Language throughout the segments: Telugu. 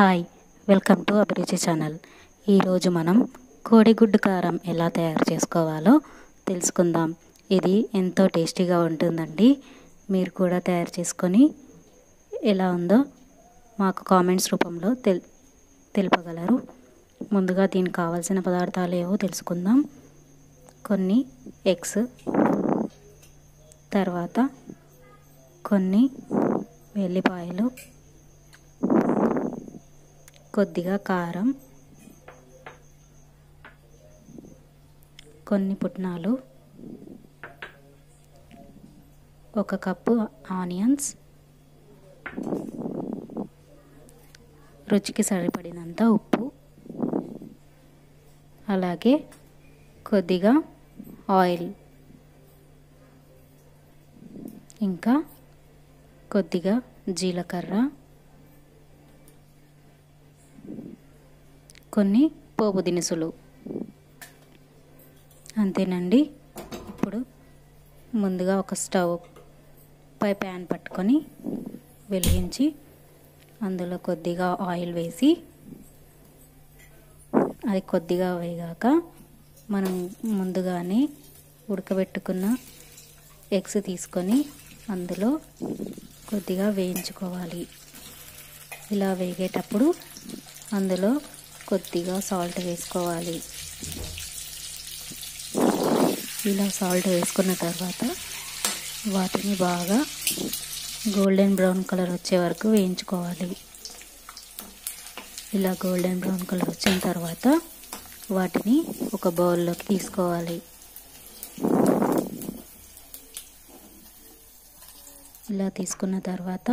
Hi welcome to Abhiruchi channel. ఈరోజు మనం కోడిగుడ్డు కారం ఎలా తయారు చేసుకోవాలో తెలుసుకుందాం. ఇది ఎంతో టేస్టీగా ఉంటుందండి. మీరు కూడా తయారు చేసుకొని ఎలా ఉందో మాకు కామెంట్స్ రూపంలో తెల్ తెలుపగలరు. ముందుగా దీనికి కావాల్సిన పదార్థాలు ఏవో తెలుసుకుందాం. కొన్ని ఎగ్స్ తర్వాత కొన్ని వెల్లిపాయలు కొద్దిగా కారం కొన్ని పుట్నాలు ఒక కప్పు ఆనియన్స్ రుచికి సరిపడినంత ఉప్పు అలాగే కొద్దిగా ఆయిల్ ఇంకా కొద్దిగా జీలకర్ర కొన్ని పోపు దినుసులు. అంతేనండి. ఇప్పుడు ముందుగా ఒక స్టవ్ పై ప్యాన్ పట్టుకొని వెలిగించి అందులో కొద్దిగా ఆయిల్ వేసి అది కొద్దిగా వేగాక మనం ముందుగానే ఉడకబెట్టుకున్న ఎగ్స్ తీసుకొని అందులో కొద్దిగా వేయించుకోవాలి. ఇలా వేగేటప్పుడు అందులో కొద్దిగా సాల్ట్ వేసుకోవాలి. ఇలా సాల్ట్ వేసుకున్న తర్వాత వాటిని బాగా గోల్డెన్ బ్రౌన్ కలర్ వచ్చే వరకు వేయించుకోవాలి. ఇలా గోల్డెన్ బ్రౌన్ కలర్ వచ్చిన తర్వాత వాటిని ఒక బౌల్లోకి తీసుకోవాలి. ఇలా తీసుకున్న తర్వాత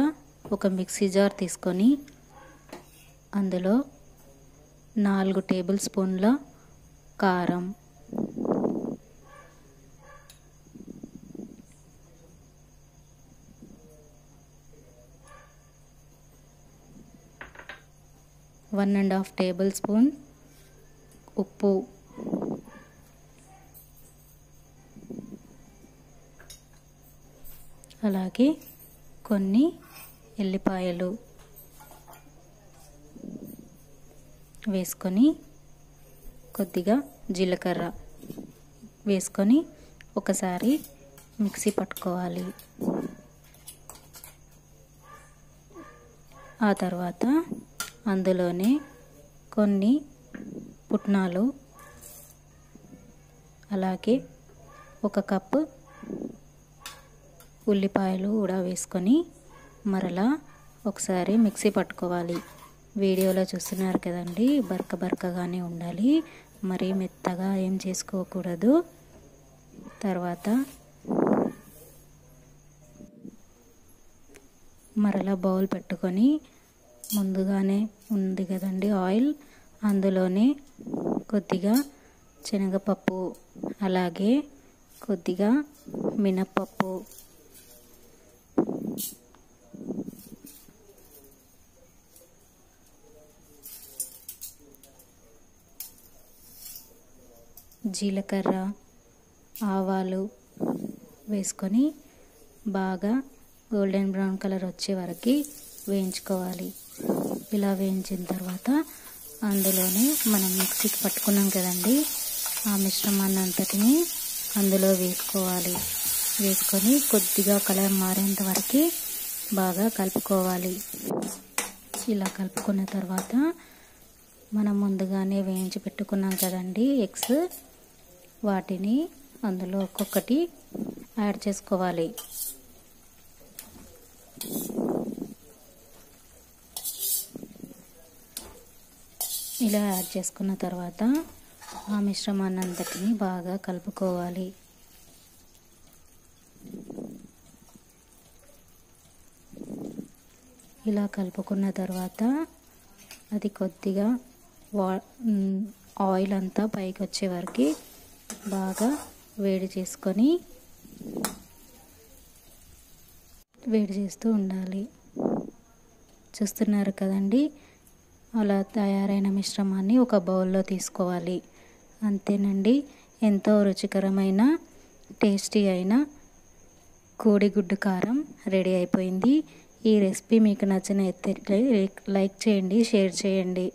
ఒక మిక్సీ జార్ తీసుకొని అందులో నాలుగు టేబుల్ స్పూన్ల కారం. One and half tablespoon ఉప్పు. అలాగే కొన్ని ఎల్లిపాయలు. వేసుకొని కొద్దిగా జీలకర్ర వేసుకొని ఒకసారి మిక్సీ పట్టుకోవాలి. ఆ తర్వాత అందులోనే కొన్ని పుట్నాలు అలాగే ఒక కప్పు ఉల్లిపాయలు కూడా వేసుకొని మరలా ఒకసారి మిక్సీ పట్టుకోవాలి. వీడియోలో చూస్తున్నారు కదండి. బరక బరకగానే ఉండాలి. మరీ మెత్తగా ఏం చేసుకోకూడదు. తర్వాత మరలా బౌల్ పెట్టుకొని ముందుగానే ఉంది కదండి ఆయిల్. అందులోనే కొద్దిగా శనగపప్పు అలాగే కొద్దిగా మినప్పప్పు జీలకర్ర ఆవాలు వేసుకొని బాగా గోల్డెన్ బ్రౌన్ కలర్ వచ్చే వరకు వేయించుకోవాలి. ఇలా వేయించిన తర్వాత అందులోనే మనం మిక్సీకి పట్టుకున్నాం కదండి ఆ మిశ్రమాన్ని అంతటిని అందులో వేసుకోవాలి. వేసుకొని కొద్దిగా కలర్ మారేంత వరకు బాగా కలుపుకోవాలి. ఇలా కలుపుకున్న తర్వాత మనం ముందుగానే వేయించి పెట్టుకున్నాం కదండి ఎగ్స్. వాటిని అందులో ఒక్కొక్కటి యాడ్ చేసుకోవాలి. ఇలా యాడ్ చేసుకున్న తర్వాత ఆ మిశ్రమాన్నంతటిని బాగా కలుపుకోవాలి. ఇలా కలుపుకున్న తర్వాత అది కొద్దిగా వా ఆయిల్ అంతా పైకి వచ్చే వరకు బాగా వేడి చేసుకొని వేడి చేస్తూ ఉండాలి. చూస్తున్నారు కదండి? అలా తయారైన మిశ్రమాన్ని ఒక బౌల్లో తీసుకోవాలి. అంతేనండి ఎంతో రుచికరమైన టేస్టీ అయిన కోడిగుడ్డు కారం రెడీ అయిపోయింది. ఈ రెసిపీ మీకు నచ్చినట్లయితే లైక్ చేయండి షేర్ చేయండి.